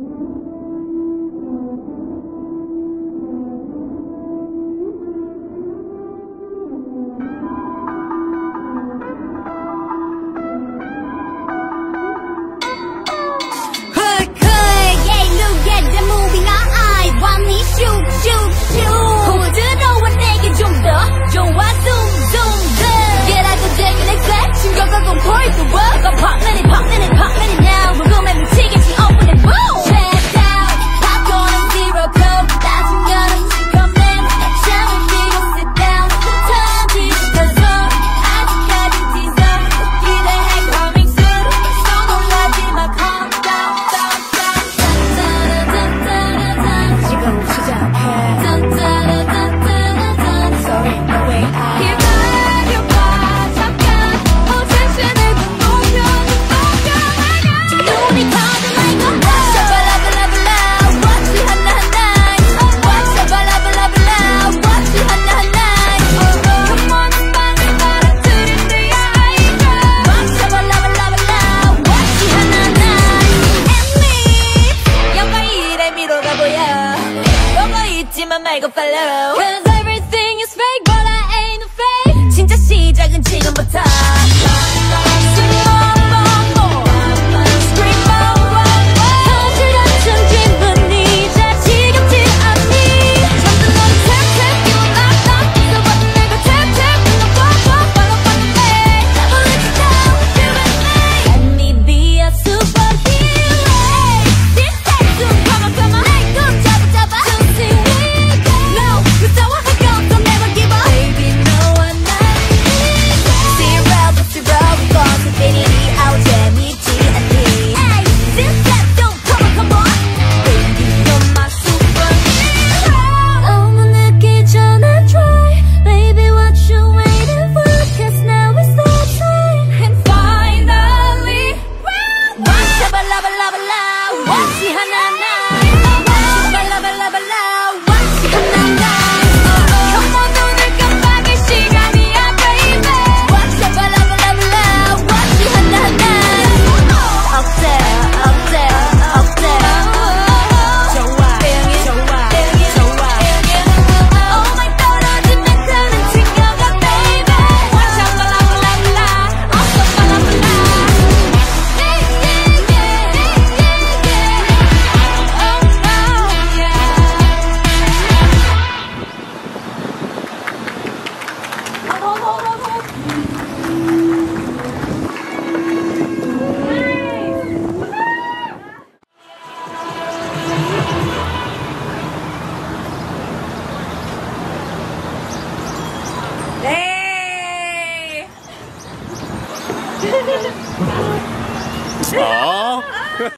you. 말고 follow Cause everything is fake but I ain't a fake. 진짜 시작은 지금부터 Love, love, love. Aww.